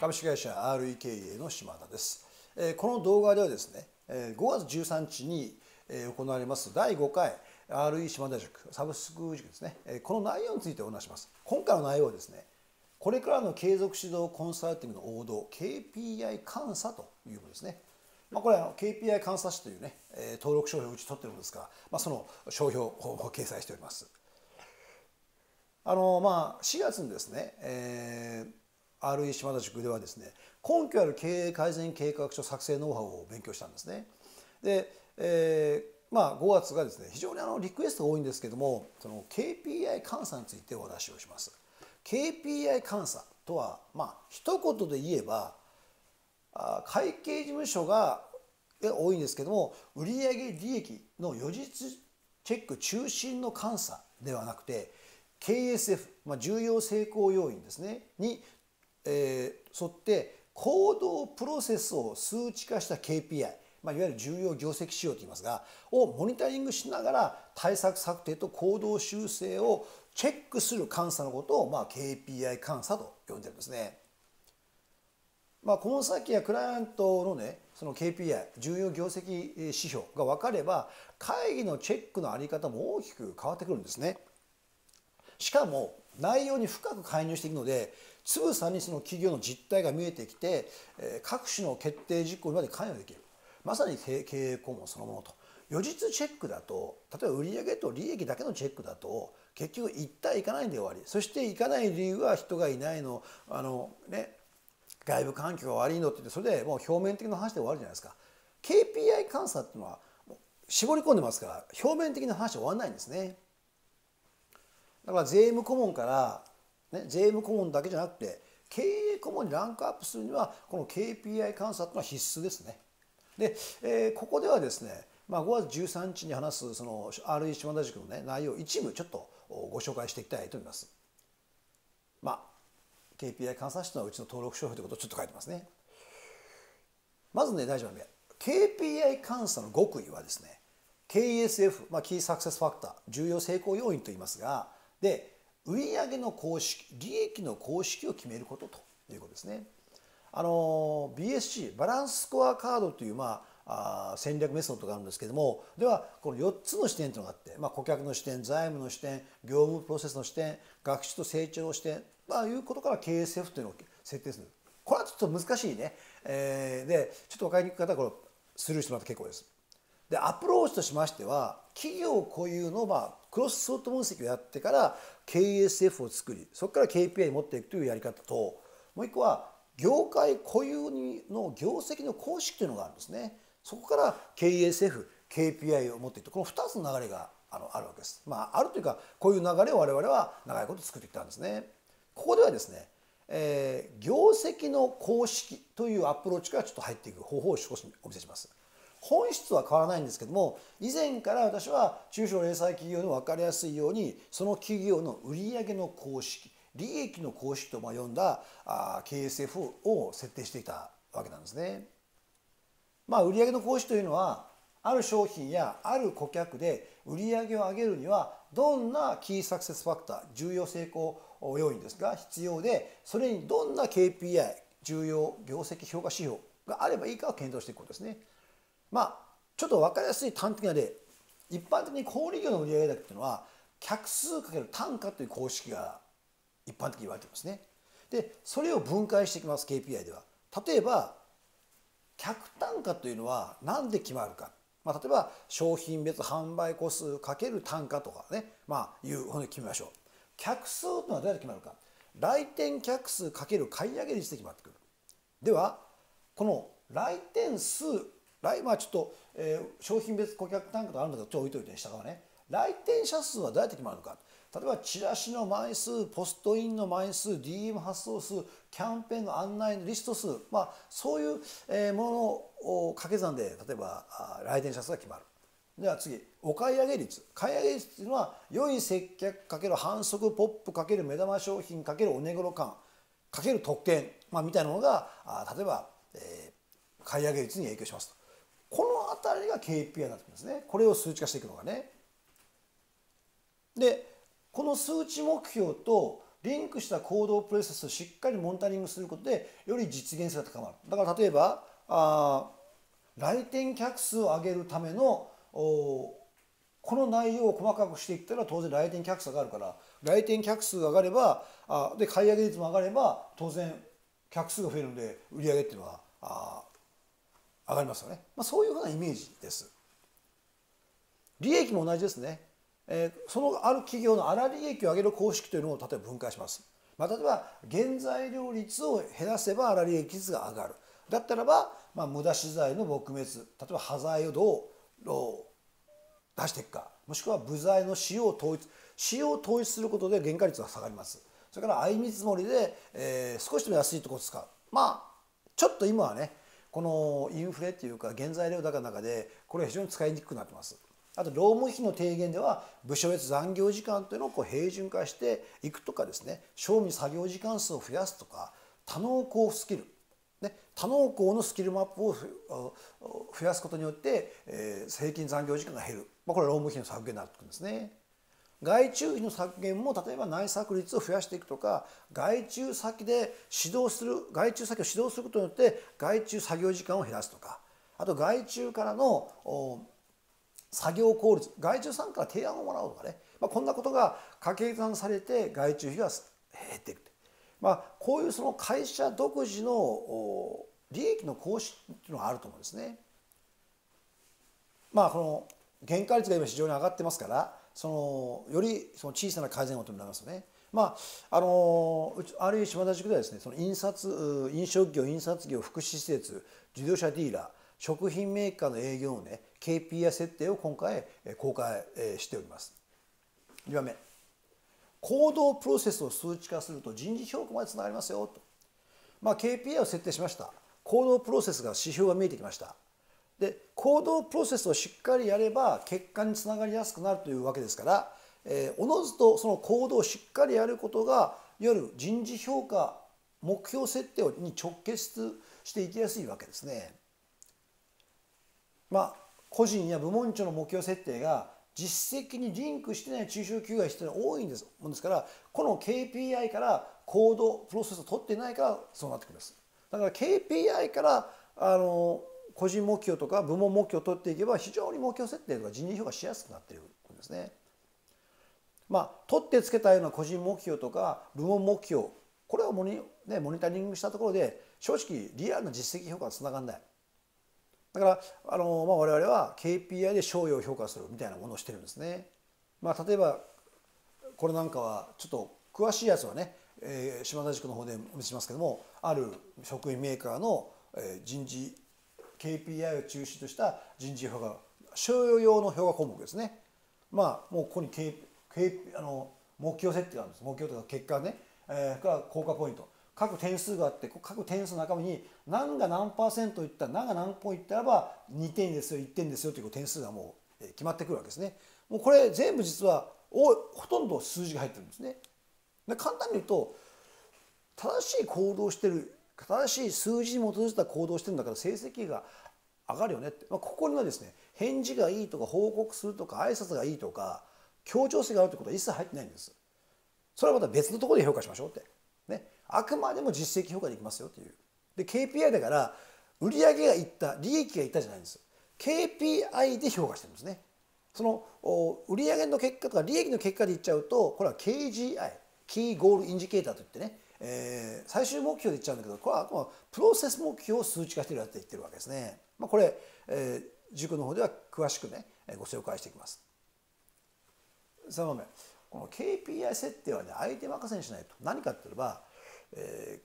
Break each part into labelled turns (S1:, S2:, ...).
S1: 株式会社 REKA の島田です。この動画ではですね、5月13日に行われます第5回 RE 島田塾サブスク塾ですね、この内容についてお話します。今回の内容はですね、これからの継続指導コンサルティングの王道 KPI 監査というものですね。まあ、これは KPI 監査士というね、登録商標を打ち取っているんですが、まあ、その商標を掲載しております。あのまあ4月にですね、えー、RE 島田塾ではですね根拠ある経営改善計画書作成ノウハウを勉強したんですね。で、えー、まあ5月がですね非常にあのリクエストが多いんですけどもその KPI 監査についてお話をします。KPI 監査とはまあ一言で言えば会計事務所が多いんですけども売上利益の予実チェック中心の監査ではなくて KSF、まあ、重要成功要因ですねに、えー、沿って行動プロセスを数値化した KPI、まあ、いわゆる重要業績指標といいますがをモニタリングしながら対策策定と行動修正をチェックする監査のことを、まあ、KPI 監査と呼んでるんですね。まあ、この先やクライアントのねその KPI 重要業績指標が分かれば会議のチェックの在り方も大きく変わってくるんですね。しかも内容に深く介入していくのでつぶさにその企業の実態が見えてきて各種の決定事項まで関与できる。まさに経営顧問そのものと。予実チェックだと例えば売上と利益だけのチェックだと結局行った行かないんで終わり。そして行かない理由は人がいないの。あのね外部環境が悪いのってってそれでもう表面的な話で終わるじゃないですか。KPI 監査っていうのは絞り込んでますから表面的な話で終わらないんですね。だから税務顧問から、ね、税務顧問だけじゃなくて経営顧問にランクアップするにはこの KPI 監査というのは必須ですね。で、えー、ここではですね、まあ、5月13日に話すその RE 島田塾の、ね、内容一部ちょっとご紹介していきたいと思います。まあ KPI 監査室のうちの登録商標ということをちょっと書いてますね。まずね大事なのは KPI 監査の極意はですね KSF、まあ、キーサクセスファクター重要成功要因と言いますがで売上の公式利益の公式を決めることということですね。あの BSC バランススコアカードという、まあ、あ戦略メソッドがあるんですけどもではこの4つの視点というのがあって、まあ、顧客の視点財務の視点業務プロセスの視点学習と成長の視点まあいうことから KSF というのを設定するこれはちょっと難しいね、えー、でちょっと分かりにくい方はこれスルーしてもらって結構です。でアプローチとしましては企業固有のまあクロスソート分析をやってから KSF を作りそこから KPI に持っていくというやり方ともう一個は業界固有の業績の公式というのがあるんですねそこから KSF KPI を持っていくこの2つの流れがあのあるわけです。まあ、あるというかこういう流れを我々は長いこと作ってきたんですね。ここではですね、えー、業績の公式というアプローチからちょっと入っていく方法を少しお見せします。本質は変わらないんですけども以前から私は中小零細企業の分かりやすいようにその企業の売上の公式利益の公式と呼んだ KSF を設定していたわけなんですね。まあ、売上の公式というのはある商品やある顧客で売上を上げるにはどんなキーサクセスファクター重要成功要因ですが必要でそれにどんな KPI 重要業績評価指標があればいいかを検討していくことですね。まあちょっと分かりやすい端的な例一般的に小売業の売上高っていうのは客数かける単価という公式が一般的に言われてますね。でそれを分解していきます KPI では。例えば客単価というのは何で決まるか、まあ、例えば商品別販売個数かける単価とかね、まあ、いうふうに決めましょう。客数というのはどうやって決まるか来店客数かける買い上げ率で決まってくる。ではこの来店数来まあちょっと、えー、商品別顧客単価があるんだけどちょっと置いといて下側ね。来店者数はどうやって決まるのか例えばチラシの枚数ポストインの枚数 DM 発送数キャンペーンの案内のリスト数、まあ、そういう、ものを掛け算で例えば来店者数が決まる。では次お買い上げ率買い上げ率というのは良い接客かける反則ポップかける目玉商品かけるお値頃感かける特典、まあ、みたいなものが例えば、えー、買い上げ率に影響しますと。この辺りが KPI になってくるんですね。これを数値化していくのがね。でこの数値目標とリンクした行動プロセスをしっかりモニタリングすることでより実現性が高まる。だから例えばあ来店客数を上げるためのこの内容を細かくしていったら当然来店客数が上がるから。来店客数が上がればあで買い上げ率も上がれば当然客数が増えるので売り上げっていうのはあ上がりますよね、まあ、そういうふうなイメージです。利益も同じですね。えー、そのある企業の粗利益を上げる方式というのを例えば分解します。まあ、例えば原材料率を減らせば粗利益率が上がる。だったらば、まあ、無駄資材の撲滅例えば端材をどう出していくかもしくは部材の使用を統一使用を統一することで原価率が下がります。それから相見積もりで、えー、少しでも安いところを使う。まあちょっと今はねこのインフレっていうか原材料高の中でこれは非常に使いにくくなってます。あと労務費の低減では部署別残業時間というのをこう平準化していくとかですね賞味作業時間数を増やすとか多能工スキル、ね、多能工のスキルマップを増やすことによって、えー、平均残業時間が減る、まあ、これは労務費の削減になってくるんですね。外注費の削減も例えば内削率を増やしていくとか外注先で指導する外注先を指導することによって外注作業時間を減らすとかあと外注からの作業効率外注さんから提案をもらうとかね、まあ、こんなことが掛け算されて外注費が減っていくまあ、こういうその会社独自の利益の行使っていうのがあると思うんですね。まあこの原価率が今非常に上がってますからそのよりその小さな改善を求められますよね。まああのあるいは島田塾ではですねその印刷飲食業印刷業福祉施設自動車ディーラー食品メーカーの営業のね KPI 設定を今回公開しております。2番目行動プロセスを数値化すると人事評価までつながりますよと、まあ、KPI を設定しました行動プロセスが指標が見えてきましたで行動プロセスをしっかりやれば結果につながりやすくなるというわけですから、えー、おのずとその行動をしっかりやることがいわゆる人事評価目標設定に直結していきやすいわけですね。まあ個人や部門長の目標設定が実績にリンクしてない中小企業が必要多いんですもんですからこの KPI から行動プロセスを取ってないからそうなってくるんですだから KPI からあの個人目標とか部門目標を取っていけば非常に目標設定とか人事評価しやすくなっているんですね。まあ取ってつけたような個人目標とか部門目標これをモニ,、ね、モニタリングしたところで正直リアルな実績評価はつながらない。だからあの、まあ、我々は KPI で賞与を評価するみたいなものをしてるんですね。まあ、例えばこれなんかはちょっと詳しいやつはね、えー、島田塾の方でお見せしますけどもある食品メーカーの、えー、人事 KPI を中心とした人事評価賞与用の評価項目ですね。まあもうここに K, K あの目標設定があるんです目標とか結果ね、えー、から効果ポイント各点数があって各点数の中身に何が何パーセントいった何が何ポイントいったらば2点ですよ1点ですよという点数がもう決まってくるわけですね。もうこれ全部実はほとんど数字が入ってるんですね。で簡単に言うと正しい行動をしてる正しい数字に基づいた行動してるんだから成績が上がるよねって、まあ、ここにはですね返事がいいとか報告するとか挨拶がいいとか協調性があるってことは一切入ってないんです。それはまた別のところで評価しましょうって。ね。あくまでも実績評価できますよという。で KPI だから売上がいった利益がいったじゃないんです。KPI で評価してるんですね。その売上の結果とか利益の結果で言っちゃうとこれは KGI キーゴールインジケーターといってね、えー、最終目標で言っちゃうんだけどこれはプロセス目標を数値化してるやつって言ってるわけですね。まあ、これ、えー、塾の方では詳しくねご紹介していきます。3番目この KPI 設定はね相手任せにしないと何かって言えばえ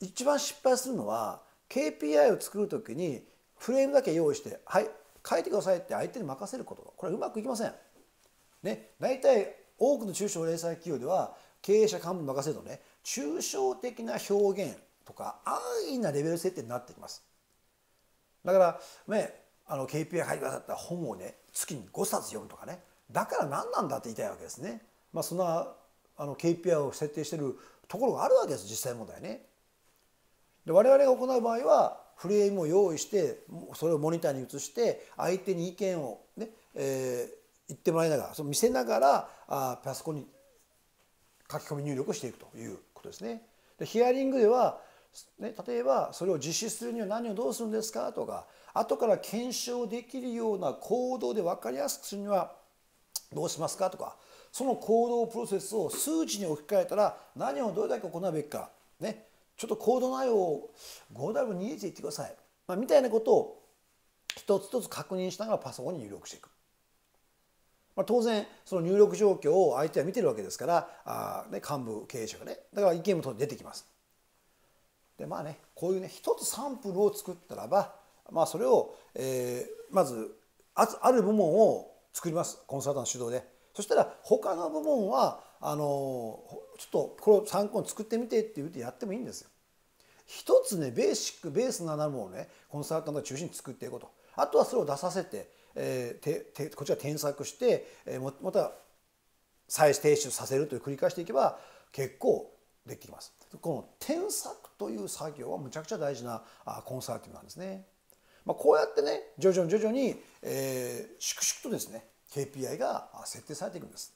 S1: ー、一番失敗するのは KPI を作る時にフレームだけ用意して「はい書いてください」って相手に任せることこれうまくいきません。ね、大体多くの中小零細企業では経営者幹部任せるとね抽象的な表現とか安易なレベル設定になってきます。だからねあの KPI 書いてくださった本をね月に5冊読むとかねだから何なんだって言いたいわけですね。まあ、そんなあの KPI を設定してるところがあるわけです実際問題ね。で我々が行う場合はフレームを用意してそれをモニターに移して相手に意見をね、えー、言ってもらいながらその見せながらあパソコンに書き込み入力していくということですね。でヒアリングでは、ね、例えばそれを実施するには何をどうするんですかとか後から検証できるような行動で分かりやすくするにはどうしますかとかその行動プロセスを数値に置き換えたら何をどれだけ行うべきか、ね、ちょっとコード内容を 5W2 で言ってください、まあ、みたいなことを一つ一つ確認しながらパソコンに入力していく。まあ、当然その入力状況を相手は見てるわけですからあ、ね、幹部経営者がねだから意見も出てきます。でまあねこういうね一つサンプルを作ったらば、まあ、それを、えー、まずあある部門を作りますコンサルタント主導で。そしたら他の部門はあのちょっとこれを参考に作ってみてって言ってやってもいいんですよ。一つねベーシックベースなものをねコンサルタントが中心に作っていこうとあとはそれを出させて、えー、ててこちら添削して、えー、また再提出させるという繰り返していけば結構できます。この添削という作業はむちゃくちゃ大事なコンサルティブなんですね、まあ、こうやってね徐々に徐々に、えー、粛々とですね KPI が設定されていくんです。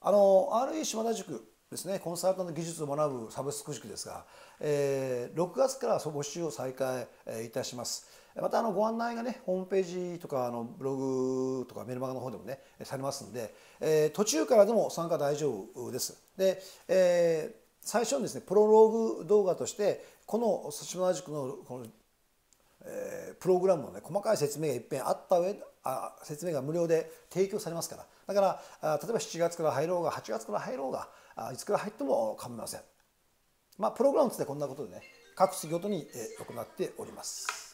S1: あの RE 島田塾ですねコンサルタント技術を学ぶサブスク塾ですが、えー、6月から募集を再開いたします。またあのご案内がねホームページとかあのブログとかメルマガの方でもねされますんで、えー、途中からでも参加大丈夫です。で、えー、最初にですねプロローグ動画としてこの島田塾のこの、えー、プログラムのね細かい説明がいっぺんあった上あ説明が無料で提供されますから。だからあ例えば7月から入ろうが8月から入ろうがいつから入っても構いません。まあ、プログラムとしてこんなことでね各種ごとに行っております。